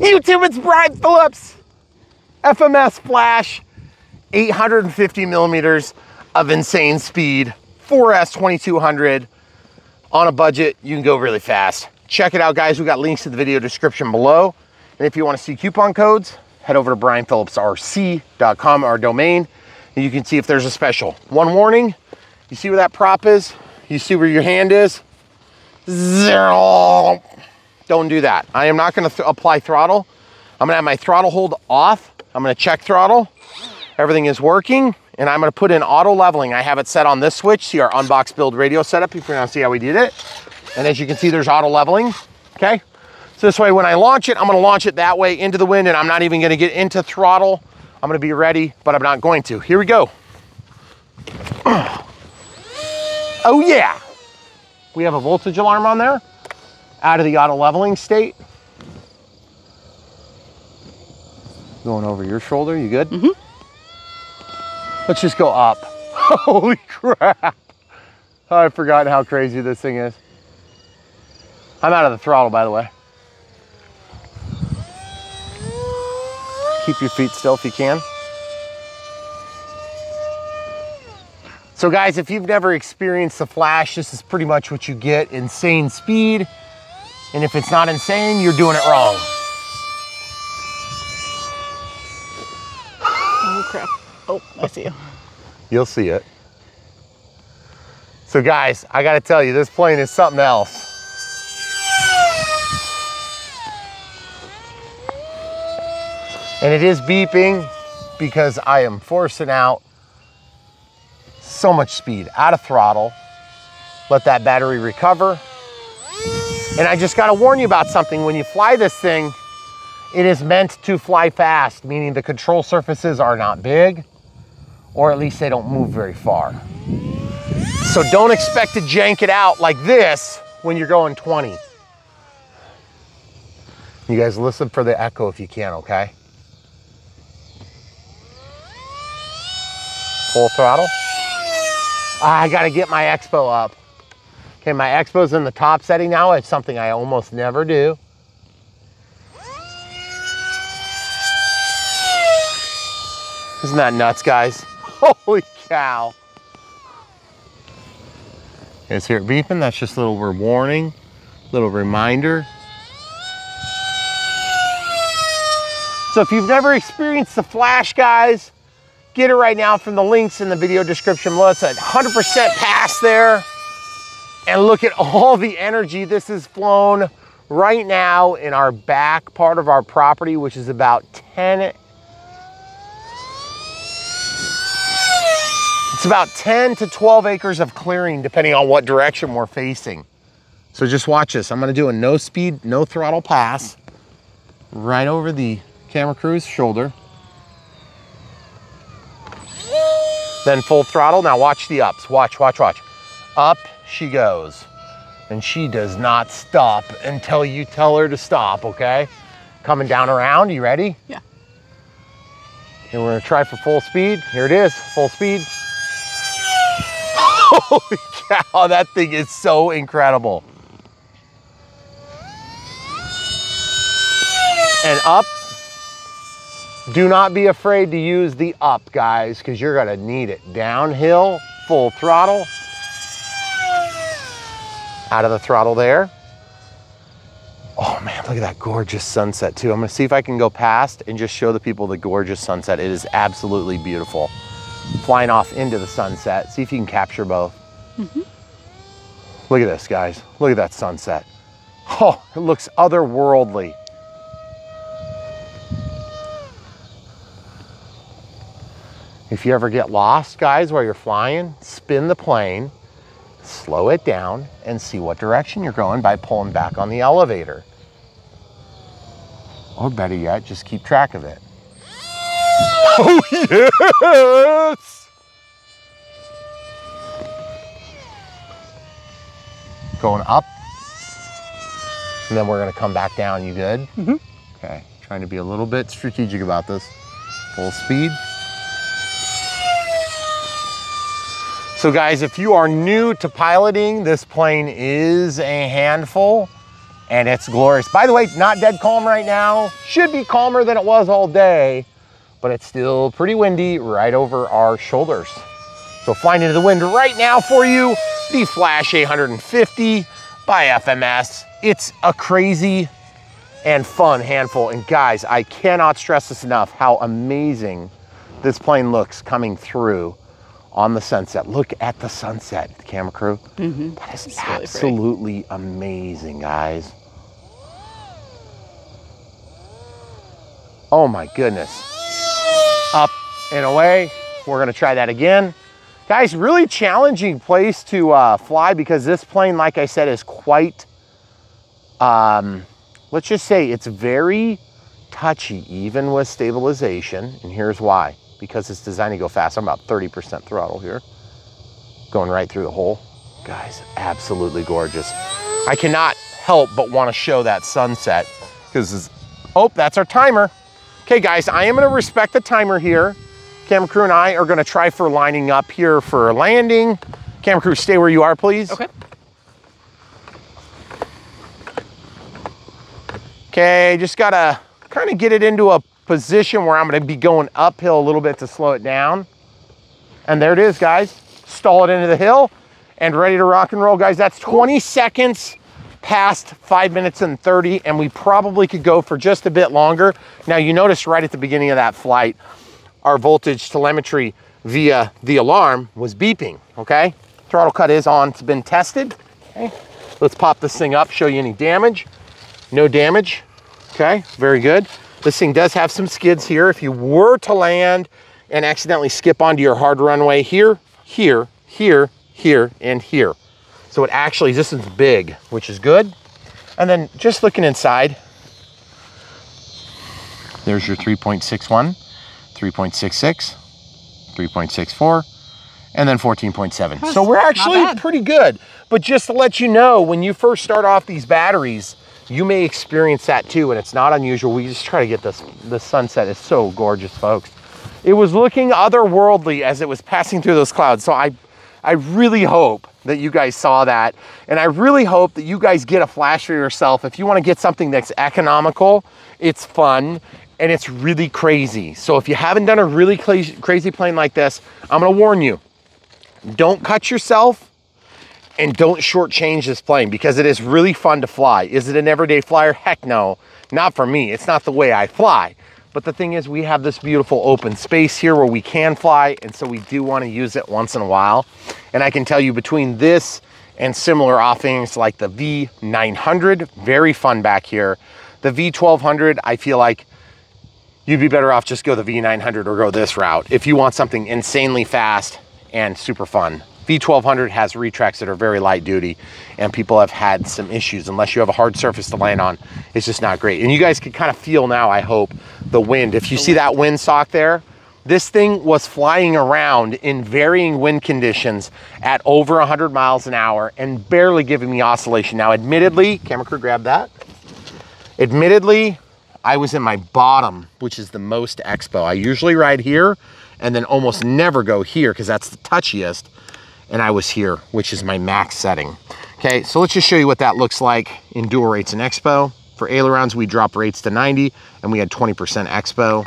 YouTube, it's Brian Phillips. FMS Flash, 850 millimeters of insane speed, 4S 2200 on a budget. You can go really fast. Check it out, guys. We got links to the video description below. And if you want to see coupon codes, head over to brianphillipsrc.com, our domain, and you can see if there's a special. One warning, you see where that prop is? You see where your hand is? Zero. Don't do that. I am not gonna th apply throttle. I'm gonna have my throttle hold off. I'm gonna check throttle. Everything is working. And I'm gonna put in auto leveling. I have it set on this switch. See our unbox build radio setup you wanna see how we did it. And as you can see, there's auto leveling, okay? So this way, when I launch it, I'm gonna launch it that way into the wind and I'm not even gonna get into throttle. I'm gonna be ready, but I'm not going to. Here we go. Oh yeah. We have a voltage alarm on there out of the auto leveling state. Going over your shoulder, you good? Mhm. Let's just go up. Holy crap. I've forgotten how crazy this thing is. I'm out of the throttle, by the way. Keep your feet still if you can. So guys, if you've never experienced the Flash, this is pretty much what you get, insane speed. And if it's not insane, you're doing it wrong. Oh crap. Oh, I see you. You'll see it. So guys, I gotta tell you, this plane is something else. And it is beeping because I am forcing out so much speed out of throttle. Let that battery recover. And I just gotta warn you about something. When you fly this thing, it is meant to fly fast, meaning the control surfaces are not big, or at least they don't move very far. So don't expect to jank it out like this when you're going 20. You guys listen for the echo if you can, okay? Full throttle. Ah, I gotta get my expo up. Okay, my expo's in the top setting now. It's something I almost never do. Isn't that nuts, guys? Holy cow. Is here beeping? That's just a little warning, little reminder. So if you've never experienced the Flash, guys, get it right now from the links in the video description below. It's a 100% pass there. And look at all the energy this has flown right now in our back part of our property, which is about 10 It's about 10 to 12 acres of clearing, depending on what direction we're facing. So just watch this. I'm gonna do a no speed, no throttle pass right over the camera crew's shoulder. Then full throttle. Now watch the ups. Watch, watch, watch. Up she goes. And she does not stop until you tell her to stop, okay? Coming down around, you ready? Yeah. And we're gonna try for full speed. Here it is, full speed. Holy cow, that thing is so incredible. And up. Do not be afraid to use the up, guys, because you're gonna need it. Downhill, full throttle. Out of the throttle there. Oh man, look at that gorgeous sunset too. I'm gonna see if I can go past and just show the people the gorgeous sunset. It is absolutely beautiful. Flying off into the sunset. See if you can capture both. Mm-hmm. Look at this, guys. Look at that sunset. Oh, it looks otherworldly. If you ever get lost, guys, while you're flying, spin the plane, slow it down, and see what direction you're going by pulling back on the elevator. Or better yet, just keep track of it. Oh, yes! Going up. And then we're gonna come back down. You good? Mhm. Okay. Trying to be a little bit strategic about this. Full speed. So guys, if you are new to piloting, this plane is a handful and it's glorious. By the way, not dead calm right now. Should be calmer than it was all day, but it's still pretty windy right over our shoulders. So flying into the wind right now for you, the Flash 850 by FMS. It's a crazy and fun handful. And guys, I cannot stress this enough how amazing this plane looks coming through on the sunset. Look at the sunset, the camera crew. Mm-hmm. That is It's really absolutely amazing, guys. Oh my goodness. Up and away. We're gonna try that again. Guys, really challenging place to uh, fly because this plane, like I said, is quite, um, let's just say it's very touchy, even with stabilization. And here's why, because it's designed to go fast. I'm about 30% throttle here, going right through the hole. Guys, absolutely gorgeous. I cannot help but want to show that sunset because, oh, that's our timer. Okay, guys, I am going to respect the timer here. Camera crew and I are going to try for lining up here for landing. Camera crew, stay where you are, please. Okay. Okay, just got to kind of get it into a position where I'm going to be going uphill a little bit to slow it down. And there it is, guys. Stall it into the hill and ready to rock and roll, guys. That's 20 seconds past five minutes and 30, and we probably could go for just a bit longer. Now, you notice right at the beginning of that flight, our voltage telemetry via the alarm was beeping, okay? Throttle cut is on, it's been tested. Okay, let's pop this thing up, show you any damage. No damage, okay, very good. This thing does have some skids here. If you were to land and accidentally skip onto your hard runway here, here, here, here, and here. So it actually, this is big, which is good. And then just looking inside, there's your 3.61, 3.66, 3.64, and then 14.7. So we're actually pretty good. But just to let you know, when you first start off these batteries, you may experience that too, and it's not unusual. We just try to get this, the sunset is so gorgeous, folks. It was looking otherworldly as it was passing through those clouds. So I, I really hope that you guys saw that. And I really hope that you guys get a flash for yourself. If you want to get something that's economical, it's fun, and it's really crazy. So if you haven't done a really cra- crazy plane like this, I'm gonna warn you, don't cut yourself and don't shortchange this plane because it is really fun to fly. Is it an everyday flyer? Heck no, not for me. It's not the way I fly. But the thing is, we have this beautiful open space here where we can fly, and so we do want to use it once in a while. And I can tell you between this and similar offerings like the V900, very fun back here. The V1200, I feel like you'd be better off just go the V900 or go this route if you want something insanely fast and super fun. V1200 has retracts that are very light duty and people have had some issues unless you have a hard surface to land on. It's just not great. And you guys can kind of feel now, I hope, the wind. If you see that wind sock there, this thing was flying around in varying wind conditions at over 100 miles an hour and barely giving me oscillation. Now, admittedly, camera crew grab that. Admittedly, I was in my bottom, which is the most expo. I usually ride here and then almost never go here because that's the touchiest. And I was here, which is my max setting. Okay, so let's just show you what that looks like in dual rates and expo. For ailerons, we drop rates to 90 and we had 20% expo.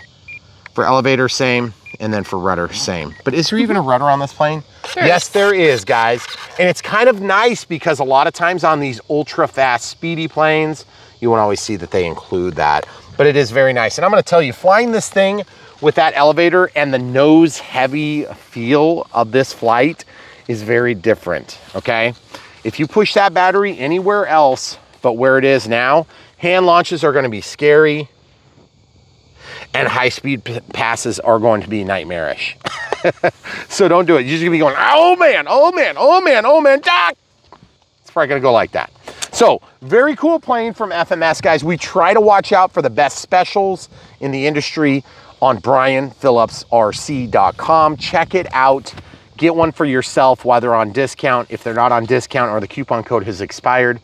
For elevator, same. And then for rudder, same. But is there even a mm-hmm. rudder on this plane? There yes, is. there is, guys. And it's kind of nice because a lot of times on these ultra fast, speedy planes, you won't always see that they include that. But it is very nice. And I'm gonna tell you, flying this thing with that elevator and the nose heavy feel of this flight is very different, okay? If you push that battery anywhere else but where it is now, hand launches are gonna be scary and high speed passes are going to be nightmarish. so don't do it. You're just gonna be going, oh man, oh man, oh man, oh man, doc. It's probably gonna go like that. So very cool plane from FMS, guys. We try to watch out for the best specials in the industry on BrianPhillipsRC.com. Check it out. Get one for yourself while they're on discount. If they're not on discount or the coupon code has expired,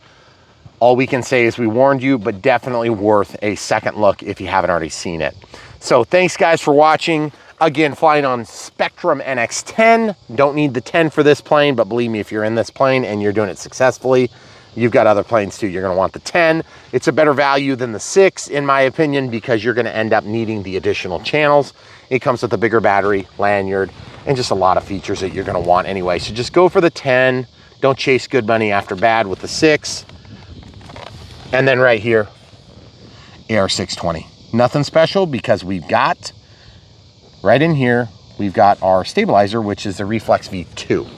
all we can say is we warned you, but definitely worth a second look if you haven't already seen it. So thanks guys for watching. Again, flying on Spektrum NX10. Don't need the 10 for this plane, but believe me, if you're in this plane and you're doing it successfully, You've got other planes too. You're gonna want the 10. It's a better value than the six, in my opinion, because you're gonna end up needing the additional channels. It comes with a bigger battery, lanyard, and just a lot of features that you're gonna want anyway. So just go for the 10. Don't chase good money after bad with the six. And then right here, AR620. Nothing special because we've got right in here, we've got our stabilizer, which is the Reflex V2.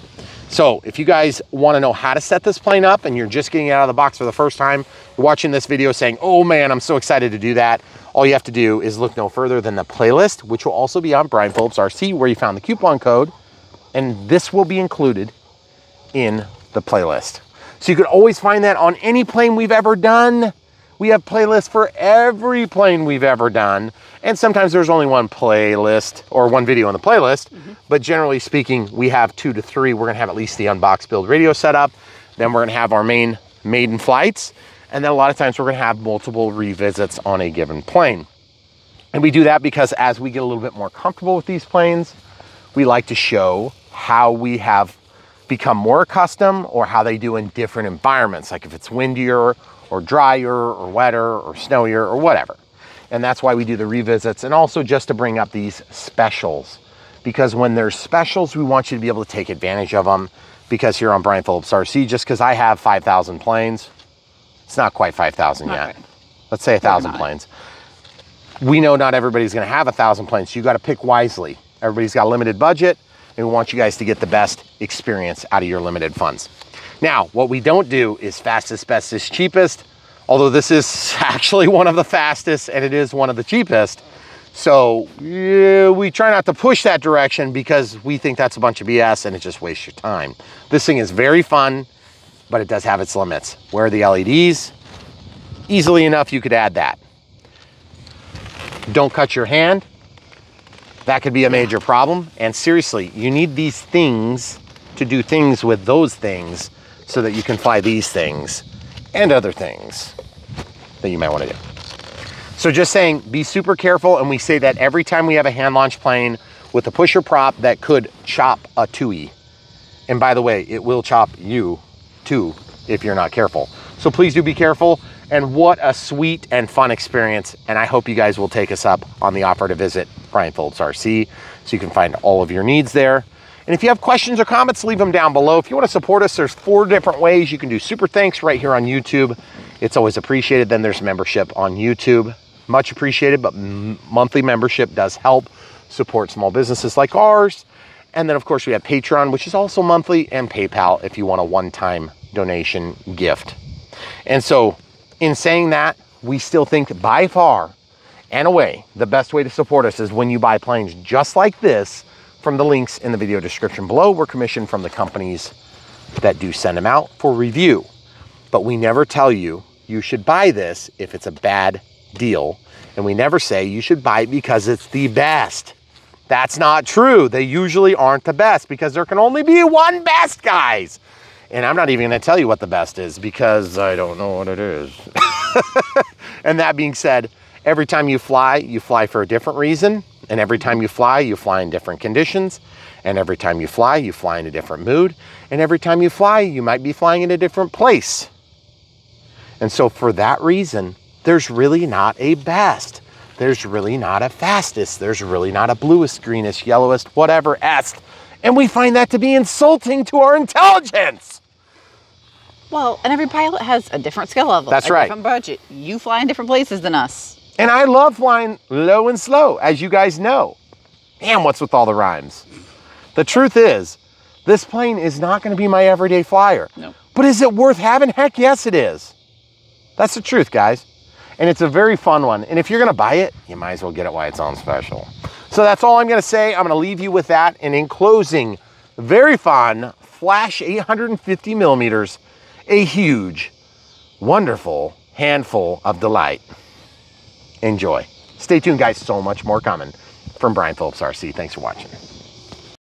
So if you guys wanna know how to set this plane up and you're just getting it out of the box for the first time, watching this video saying, oh man, I'm so excited to do that. All you have to do is look no further than the playlist, which will also be on Brian Phillips RC, where you found the coupon code. And this will be included in the playlist. So you could always find that on any plane we've ever done. We have playlists for every plane we've ever done. And sometimes there's only one playlist or one video on the playlist. Mm-hmm. But generally speaking, we have two to three. We're gonna have at least the unbox build radio setup. Then we're gonna have our main maiden flights. And then a lot of times we're gonna have multiple revisits on a given plane. And we do that because as we get a little bit more comfortable with these planes, we like to show how we have become more accustomed or how they do in different environments, like if it's windier or drier or wetter or snowier or whatever. And that's why we do the revisits and also just to bring up these specials. Because when there's specials, we want you to be able to take advantage of them. Because here on Brian Phillips RC, just because I have 5,000 planes, it's not quite 5,000 yet. Quite. Let's say a 1,000 planes. We know not everybody's gonna have a 1,000 planes, so you gotta pick wisely. Everybody's got a limited budget, and we want you guys to get the best experience out of your limited funds. Now, what we don't do is fastest, bestest, cheapest, although this is actually one of the fastest and it is one of the cheapest. So yeah, we try not to push that direction because we think that's a bunch of BS and it just wastes your time. This thing is very fun, but it does have its limits. Where are the LEDs? Easily enough, you could add that. Don't cut your hand. That could be a major problem. And seriously, you need these things to do things with those things so that you can fly these things and other things that you might want to do. So just saying, be super careful. And we say that every time we have a hand launch plane with a pusher prop that could chop a Tui. And by the way, it will chop you too if you're not careful. So please do be careful. And what a sweet and fun experience. And I hope you guys will take us up on the offer to visit Brian Phillips RC so you can find all of your needs there. And if you have questions or comments, leave them down below. If you want to support us, there's four different ways. You can do super thanks right here on YouTube. It's always appreciated. Then there's membership on YouTube. Much appreciated, but monthly membership does help support small businesses like ours. And then, of course, we have Patreon, which is also monthly, and PayPal if you want a one time donation gift. And so, in saying that, we still think by far and away the best way to support us is when you buy planes just like this from the links in the video description below. We're commissioned from the companies that do send them out for review. But we never tell you you should buy this if it's a bad deal. And we never say you should buy it because it's the best. That's not true. They usually aren't the best because there can only be one best, guys. And I'm not even going to tell you what the best is because I don't know what it is. and that being said, every time you fly, you fly for a different reason. And every time you fly, you fly in different conditions. And every time you fly, you fly in a different mood. And every time you fly, you might be flying in a different place. And so, for that reason, there's really not a best. There's really not a fastest. There's really not a bluest, greenest, yellowest, whatever est. And we find that to be insulting to our intelligence. Well, and every pilot has a different skill level. That's a right. Different budget. You fly in different places than us. And I love flying low and slow, as you guys know. Damn, what's with all the rhymes? The truth is, this plane is not going to be my everyday flyer. No. But is it worth having? Heck yes, it is. That's the truth, guys. And it's a very fun one. And if you're to buy it, you might as well get it while it's on special. So that's all I'm to say. I'm to leave you with that. And in closing, very fun Flash 850 millimeters, a huge, wonderful handful of delight enjoy. Stay tuned, guys. So much more coming from Brian Phillips RC. Thanks for watching.